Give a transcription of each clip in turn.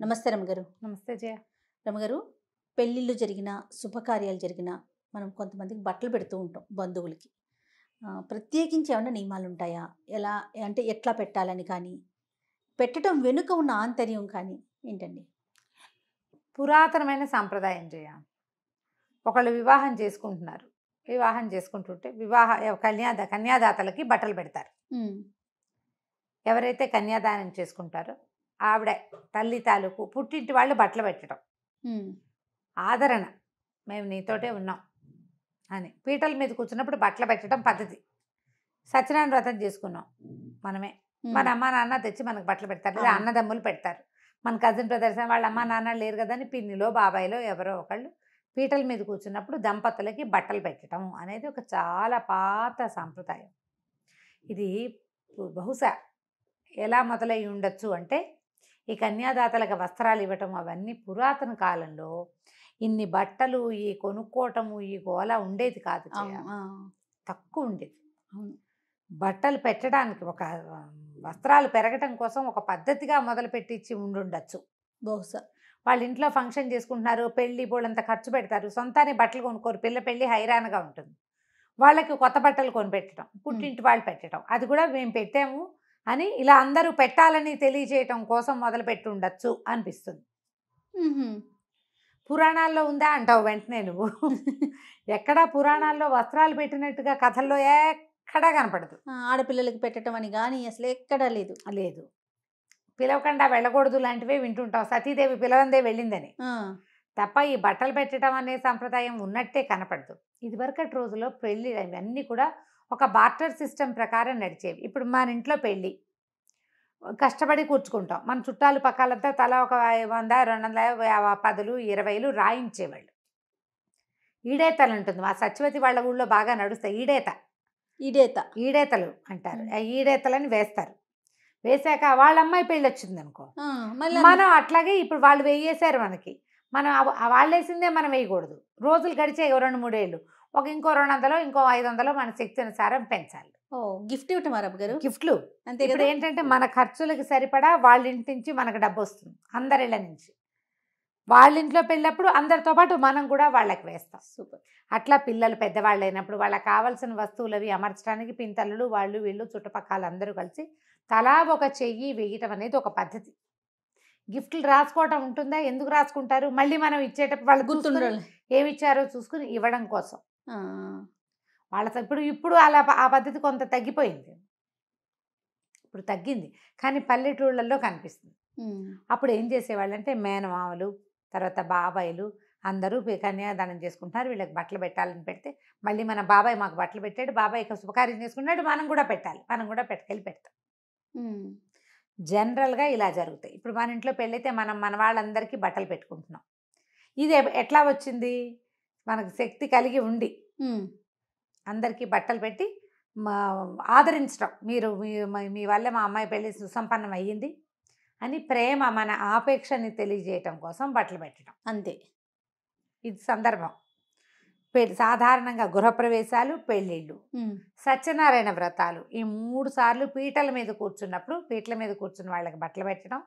నమస్తే రమగారు. నమస్తే జయ. రమగారు పెళ్ళిళ్ళు జరిగిన శుభకార్యాలు జరిగిన మనం కొంతమందికి బట్టలు పెడుతూ ఉంటాం బంధువులకి. ప్రత్యేకించి ఏమైనా నియమాలు ఉంటాయా ఎలా అంటే ఎట్లా పెట్టాలని కానీ పెట్టడం వెనుక ఉన్న ఆంతర్యం కానీ ఏంటండి? పురాతనమైన సాంప్రదాయం జయ. ఒకళ్ళు వివాహం చేసుకుంటున్నారు. వివాహం చేసుకుంటుంటే వివాహ కన్యాద కన్యాదాతలకి బట్టలు పెడతారు. ఎవరైతే కన్యాదానం చేసుకుంటారో ఆవిడ తల్లి తాలూకు పుట్టింటి వాళ్ళు బట్టలు పెట్టడం. ఆదరణ. మేము నీతోటే ఉన్నాం అని. పీటల మీద కూర్చున్నప్పుడు బట్టలు పెట్టడం పద్ధతి. సత్యనారాయణ వ్రతం చేసుకున్నాం మనమే. మన అమ్మ నాన్న తెచ్చి మనకు బట్టలు పెడతారు. లేదా. అన్నదమ్ములు పెడతారు. మన కజిన్ బ్రదర్స్ వాళ్ళ అమ్మ నాన్న లేరు కదా అని పిన్నిలో బాబాయిలో ఎవరో ఒకళ్ళు పీటల మీద కూర్చున్నప్పుడు దంపతులకి బట్టలు పెట్టడం అనేది ఒక చాలా పాత సాంప్రదాయం. ఇది బహుశా ఎలా మొదలై ఉండొచ్చు అంటే ఈ కన్యాదాతలకు వస్త్రాలు ఇవ్వటం అవన్నీ పురాతన కాలంలో ఇన్ని బట్టలు ఈ కొనుక్కోవటము ఈ గోల ఉండేది కాదు తక్కువ ఉండేది. అవును. బట్టలు పెట్టడానికి ఒక వస్త్రాలు పెరగటం కోసం ఒక పద్ధతిగా మొదలు పెట్టించి ఉండుండొచ్చు. బహుశా. వాళ్ళ ఇంట్లో ఫంక్షన్ చేసుకుంటున్నారు పెళ్ళి బోళ్ళంత ఖర్చు పెడతారు సొంతాన్ని బట్టలు కొనుక్కోరు పిల్ల పెళ్ళి హైరాణగా ఉంటుంది. వాళ్ళకి కొత్త బట్టలు కొని పెట్టడం పుట్టింటి వాళ్ళు పెట్టడం అది కూడా మేము పెట్టాము. అని ఇలా అందరూ పెట్టాలని తెలియజేయటం కోసం మొదలు పెట్టి ఉండొచ్చు అనిపిస్తుంది పురాణాల్లో ఉందా అంటావు వెంటనే నువ్వు? ఎక్కడా పురాణాల్లో వస్త్రాలు పెట్టినట్టుగా కథల్లో ఎక్కడా కనపడదు. ఆడపిల్లలకి పెట్టడం అని కానీ అసలు ఎక్కడా లేదు. లేదు. పిలవకుండా వెళ్ళకూడదు లాంటివే వింటుంటాం. సతీదేవి పిలవందే వెళ్ళిందని. తప్ప ఈ బట్టలు పెట్టడం అనే సంప్రదాయం ఉన్నట్టే కనపడదు. ఇదివరకటి రోజుల్లో పెళ్ళి ఇవన్నీ కూడా ఒక బార్టర్ సిస్టమ్ ప్రకారం నడిచేవి. ఇప్పుడు మన ఇంట్లో పెళ్ళి. కష్టపడి కూర్చుకుంటాం. మన చుట్టాలు పక్కలంతా తల ఒక వంద రెండు వందల పదులు ఇరవైలు రాయించేవాళ్ళు. ఈడేతలు ఉంటుంది మా సత్యవతి వాళ్ళ ఊళ్ళో బాగా నడుస్తాయి. ఈడేత. ఇదేత ఈడేతలు అంటారు. ఈడేతలని వేస్తారు. వేశాక వాళ్ళ అమ్మాయి పెళ్ళి వచ్చింది అనుకో మనం అట్లాగే ఇప్పుడు వాళ్ళు వేయేశారు మనకి. మనం వాళ్ళు వేసిందే మనం వేయకూడదు. రోజులు గడిచే రెండు మూడేళ్ళు. ఒక ఇంకో రెండు వందలు ఇంకో ఐదు వందలు మన శక్తి అనుసారం పెంచాలి. ఓ గిఫ్ట్ ఇవ్వటం గారు గిఫ్ట్లు. అంతే ఇప్పుడు ఏంటంటే మన ఖర్చులకు సరిపడా వాళ్ళ ఇంటి నుంచి మనకు డబ్బు వస్తుంది అందరిళ్ళ నుంచి. వాళ్ళ ఇంట్లో పెళ్ళప్పుడు అందరితో పాటు మనం కూడా వాళ్ళకి వేస్తాం. సూపర్. అట్లా పిల్లలు పెద్దవాళ్ళు అయినప్పుడు వాళ్ళకి కావాల్సిన వస్తువులు అవి అమర్చడానికి పింతలు వాళ్ళు వీళ్ళు చుట్టుపక్కల అందరూ కలిసి తలా ఒక చెయ్యి వేయటం అనేది ఒక పద్ధతి. గిఫ్ట్లు రాసుకోవటం ఉంటుందా? ఎందుకు రాసుకుంటారు? మళ్ళీ మనం ఇచ్చేటప్పుడు వాళ్ళు గుర్తుండాలి ఏమి ఇచ్చారో చూసుకుని ఇవ్వడం కోసం. వాళ్ళ ఇప్పుడు ఇప్పుడు అలా ఆ పద్ధతి కొంత తగ్గిపోయింది. ఇప్పుడు తగ్గింది. కానీ పల్లెటూళ్ళల్లో కనిపిస్తుంది. అప్పుడు ఏం చేసేవాళ్ళంటే మేనమామలు తర్వాత బాబాయిలు అందరూ కన్యాదానం చేసుకుంటున్నారు. వీళ్ళకి బట్టలు పెట్టాలని పెడితే మళ్ళీ మన బాబాయ్ మాకు బట్టలు పెట్టాడు. బాబాయ్ ఇక శుభకార్యం చేసుకున్నాడు. మనం కూడా పెట్టాలి. మనం కూడా పెట్టుకెళ్ళి పెడతాం. జనరల్గా ఇలా జరుగుతాయి. ఇప్పుడు మన ఇంట్లో పెళ్ళైతే మనం మన వాళ్ళందరికీ బట్టలు పెట్టుకుంటున్నాం. ఇది ఎట్లా వచ్చింది? మనకు శక్తి కలిగి ఉండి అందరికీ బట్టలు పెట్టి మా ఆదరించడం మీరు మీ వల్ల మా అమ్మాయి పెళ్ళి సుసంపన్నం అయ్యింది అని ప్రేమ మన ఆపేక్షని తెలియజేయటం కోసం బట్టలు పెట్టడం అంతే. ఇది సందర్భం. సాధారణంగా గృహప్రవేశాలు పెళ్ళిళ్ళు సత్యనారాయణ వ్రతాలు ఈ మూడు సార్లు పీటల మీద కూర్చున్నప్పుడు పీటల మీద కూర్చున్న వాళ్ళకి బట్టలు పెట్టడం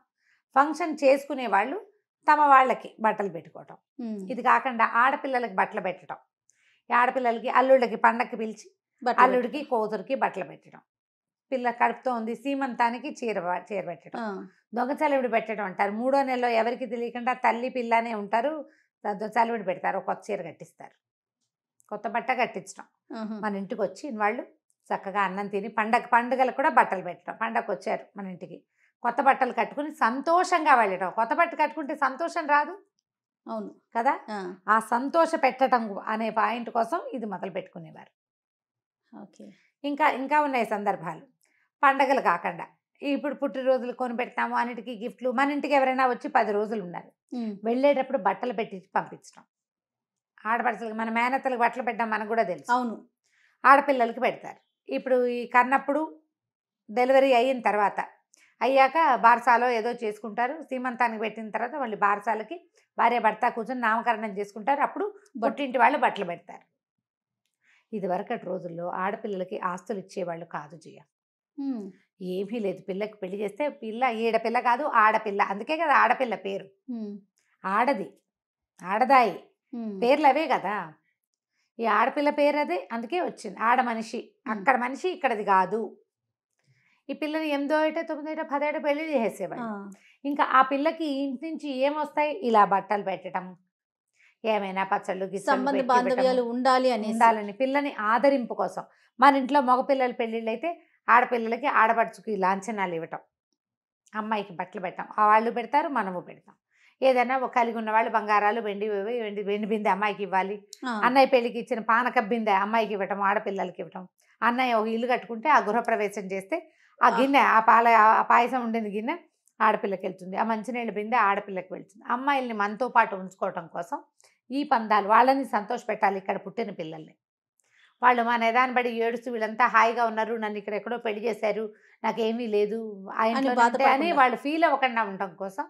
ఫంక్షన్ చేసుకునే వాళ్ళు తమ వాళ్ళకి బట్టలు పెట్టుకోవటం. ఇది కాకుండా ఆడపిల్లలకి బట్టలు పెట్టడం ఆడపిల్లలకి అల్లుళ్ళకి పండక్కి పిలిచి అల్లుడికి కూతురికి బట్టలు పెట్టడం పిల్ల కడుపుతో ఉంది సీమంతానికి చీర చీర పెట్టడం దొంగచలివిడి పెట్టడం అంటారు. మూడో నెలలో ఎవరికి తెలియకుండా తల్లి పిల్లనే ఉంటారు. చలివిడి పెడతారు. ఒక కొత్త చీర కట్టిస్తారు. కొత్త బట్ట కట్టించడం మన ఇంటికి వచ్చి వాళ్ళు చక్కగా అన్నం తిని పండగ పండుగలకు కూడా బట్టలు పెట్టడం పండగకు వచ్చారు మన ఇంటికి. కొత్త బట్టలు కట్టుకుని సంతోషంగా వెళ్ళడం కొత్త బట్ట కట్టుకుంటే సంతోషం రాదు? అవును. కదా? ఆ, సంతోష పెట్టడం అనే పాయింట్ కోసం ఇది మొదలు పెట్టుకునేవారు. ఓకే. ఇంకా ఇంకా ఉన్నాయి సందర్భాలు. పండగలు కాకుండా. ఇప్పుడు పుట్టినరోజులు కొని పెడతాము అన్నిటికీ గిఫ్ట్లు. మన ఇంటికి ఎవరైనా వచ్చి పది రోజులు ఉన్నారు. వెళ్ళేటప్పుడు బట్టలు పెట్టి పంపించడం ఆడపడుచులకు మన మేనత్తలకు బట్టలు పెట్టడం మనకు కూడా తెలుసు. అవును. ఆడపిల్లలకి పెడతారు. ఇప్పుడు ఈ కన్నప్పుడు డెలివరీ అయిన తర్వాత అయ్యాక బారసాలో ఏదో చేసుకుంటారు. సీమంతానికి పెట్టిన తర్వాత వాళ్ళు బారసాలకి భార్య భర్త కూర్చొని నామకరణం చేసుకుంటారు. అప్పుడు పుట్టింటి వాళ్ళు బట్టలు పెడతారు. ఇది వరకటి రోజుల్లో ఆడపిల్లలకి ఆస్తులు ఇచ్చేవాళ్ళు కాదు జియ. ఏమీ లేదు. పిల్లకి పెళ్ళి చేస్తే పిల్ల ఈడ పిల్ల కాదు ఆడపిల్ల అందుకే కదా ఆడపిల్ల పేరు. ఆడది. ఆడదాయి. పేర్లు అవే కదా. ఈ ఆడపిల్ల పేరు అదే అందుకే వచ్చింది. ఆడ మనిషి. అక్కడ మనిషి ఇక్కడది కాదు. ఈ పిల్లని ఎనిమిదో ఏట తొమ్మిదో ఏట పదేట పెళ్ళి చేసేవాడు ఇంకా ఆ పిల్లకి ఇంటి నుంచి ఏమొస్తాయి? ఇలా బట్టలు పెట్టడం ఏమైనా పచ్చళ్ళు సంబంధ బాంధవ్యాలు. ఉండాలి అనేసి. ఉండాలని పిల్లని ఆదరింపు కోసం. మన ఇంట్లో మగపిల్లల పెళ్ళిళ్ళు అయితే ఆడపిల్లలకి ఆడపడుచుకి లాంఛనాలు ఇవ్వటం. అమ్మాయికి బట్టలు పెట్టాం ఆ వాళ్ళు పెడతారు మనము పెడతాం. ఏదైనా ఒక కలిగి ఉన్న వాళ్ళు బంగారాలు వెండి వెండి వెండి బిందె అమ్మాయికి ఇవ్వాలి. అన్నయ్య పెళ్ళికి ఇచ్చిన పానక బిందె అమ్మాయికి ఇవ్వటం ఆడపిల్లలకి ఇవ్వటం. అన్నయ్య ఒక ఇల్లు కట్టుకుంటే ఆ గృహప్రవేశం చేస్తే ఆ. గిన్నె ఆ పాల ఆ పాయసం ఉండిన గిన్నె ఆడపిల్లకి వెళ్తుంది. ఆ మంచినీళ్ళ బిందె ఆడపిల్లకి వెళ్తుంది. అమ్మాయిల్ని మనతో పాటు ఉంచుకోవటం కోసం ఈ పందాలు వాళ్ళని సంతోష పెట్టాలి ఇక్కడ పుట్టిన పిల్లల్ని. వాళ్ళు మా నిదాన్ని బడి ఏడుస్తూ వీళ్ళంతా హాయిగా ఉన్నారు. నన్ను ఇక్కడ ఎక్కడో పెళ్ళి చేశారు. నాకేమీ లేదు. ఆ ఇంట్లోనే ఉంటే అని. వాళ్ళు ఫీల్ అవ్వకుండా ఉండటం కోసం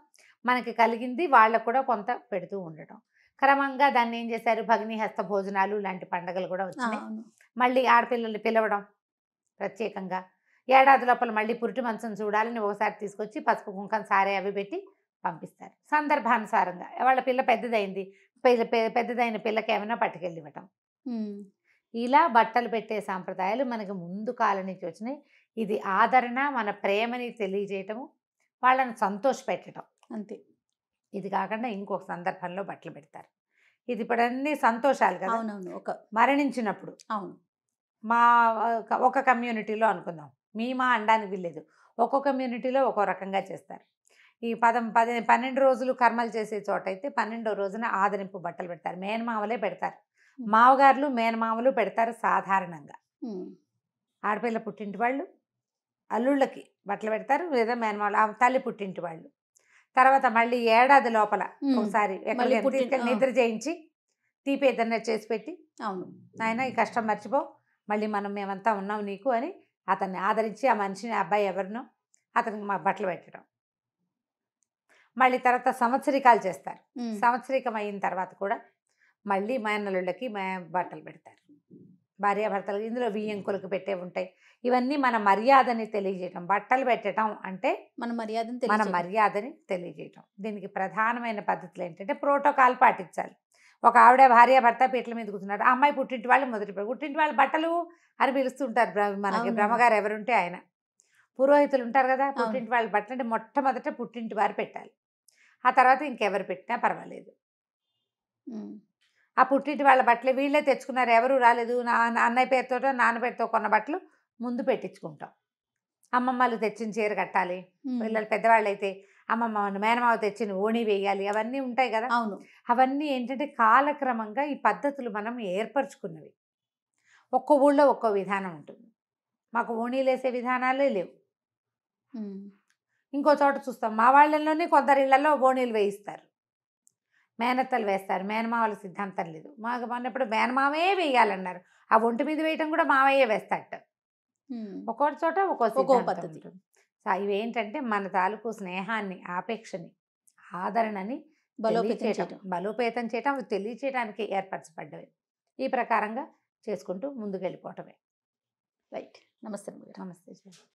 మనకి కలిగింది. వాళ్ళకు కూడా కొంత పెడుతూ ఉండటం. క్రమంగా దాన్ని ఏం చేశారు? భగిని హస్త భోజనాలు లాంటి పండుగలు కూడా వచ్చినాయి. మళ్ళీ ఆడపిల్లల్ని పిలవడం ప్రత్యేకంగా. ఏడాది లోపల మళ్ళీ పురిటి మంచం చూడాలని ఒకసారి తీసుకొచ్చి పసుపు కుంకం సారే అవి పెట్టి పంపిస్తారు. సందర్భానుసారంగా వాళ్ళ పిల్ల పెద్దదైంది. పిల్ల పెద్దదైన పిల్లకి ఏమైనా పట్టుకెళ్ళి ఇవ్వటం ఇలా బట్టలు పెట్టే సాంప్రదాయాలు మనకి ముందు కాలం నుంచి వచ్చినాయి. ఇది ఆదరణ మన ప్రేమని తెలియజేయటము వాళ్ళని సంతోష పెట్టడం అంతే. ఇది కాకుండా ఇంకొక సందర్భంలో బట్టలు పెడతారు. ఇది ఇప్పుడు అన్ని సంతోషాలు కదా! అవునవును. ఒక మరణించినప్పుడు. అవును. మా ఒక- కమ్యూనిటీలో అనుకుందాం. మీ మా అనడానికి వీల్లేదు. ఒక్కో కమ్యూనిటీలో ఒక్కో రకంగా చేస్తారు. ఈ పదం పది పన్నెండు రోజులు కర్మలు చేసే చోట అయితే పన్నెండో రోజున ఆదరింపు బట్టలు పెడతారు. మేనమామలే పెడతారు. మామగారులు మేనమామలు పెడతారు సాధారణంగా. ఆడపిల్ల పుట్టింటి వాళ్ళు అల్లుళ్ళకి బట్టలు పెడతారు. లేదా మేనమామలు తల్లి పుట్టింటి వాళ్ళు. తర్వాత మళ్ళీ ఏడాది లోపల ఒకసారి ఎక్కడికి తీసుకెళ్ళి. నిద్ర చేయించి తీపి ఏదన్నా చేసి పెట్టి అవును. నాయన ఈ కష్టం మర్చిపో మళ్ళీ మనం మేమంతా ఉన్నాం నీకు అని అతన్ని ఆదరించి ఆ మనిషిని అబ్బాయి ఎవరినో అతనికి మా బట్టలు పెట్టడం. మళ్ళీ తర్వాత సంవత్సరికాలు చేస్తారు. సంవత్సరికం అయిన తర్వాత కూడా మళ్ళీ మేనల్లుళ్ళకి మే బట్టలు పెడతారు. భార్యాభర్తలు ఇందులో బియ్యంకులకు పెట్టే ఉంటాయి. ఇవన్నీ మన మర్యాదని తెలియజేయటం బట్టలు పెట్టడం అంటే మన మర్యాదను మన. మర్యాదని తెలియజేయటం. దీనికి ప్రధానమైన పద్ధతులు ఏంటంటే ప్రోటోకాల్ పాటించాలి. ఒక ఆవిడ భార్య భర్త పీటల మీద కూర్చున్నాడు ఆ అమ్మాయి పుట్టింటి వాళ్ళు మొదటి పుట్టింటి వాళ్ళ బట్టలు అని పిలుస్తుంటారు మనకి. బ్రహ్మగారు ఎవరుంటే ఆయన. పురోహితులు ఉంటారు కదా పుట్టింటి వాళ్ళ బట్టలు అంటే మొట్టమొదట పుట్టింటి వారు పెట్టాలి. ఆ తర్వాత ఇంకెవరు పెట్టినా పర్వాలేదు. ఆ పుట్టింటి వాళ్ళ బట్టలు వీళ్ళే తెచ్చుకున్నారు. ఎవరు రాలేదు. నా అన్నయ్య పేరుతో నాన్న పేరుతో కొన్న బట్టలు ముందు పెట్టించుకుంటాం. అమ్మమ్మలు తెచ్చిన చీర కట్టాలి. పిల్లలు పెద్దవాళ్ళు అయితే అమ్మమ్మ మేనమావ తెచ్చిన ఓణి వేయాలి. అవన్నీ ఉంటాయి కదా. అవును. అవన్నీ ఏంటంటే కాలక్రమంగా ఈ పద్ధతులు మనం ఏర్పరచుకున్నవి. ఒక్కో ఊళ్ళో ఒక్కో విధానం ఉంటుంది. మాకు ఓణీలు వేసే విధానాలే లేవు. ఇంకో చోట చూస్తాం. మా వాళ్ళలోనే కొందరి ఇళ్ళలో ఓణీలు వేయిస్తారు. మేనత్తలు వేస్తారు. మేనమావల సిద్ధాంతం లేదు. మాకు మొన్నప్పుడు మేనమావే వేయాలన్నారు. ఆ ఒంటి మీద వేయటం కూడా మావయ్యే వేస్తాట ఒక్కో చోట ఒక్కో ఒక్కో పద్ధతి. ఇవేంటంటే మన తాలూకు స్నేహాన్ని ఆపేక్షని ఆదరణని బలోపేతం బలోపేతం చేయటం తెలియచేయడానికి ఏర్పరచబడ్డవి. ఈ ప్రకారంగా చేసుకుంటూ ముందుకు వెళ్ళిపోవటమే రైట్. నమస్తే. నమస్తే.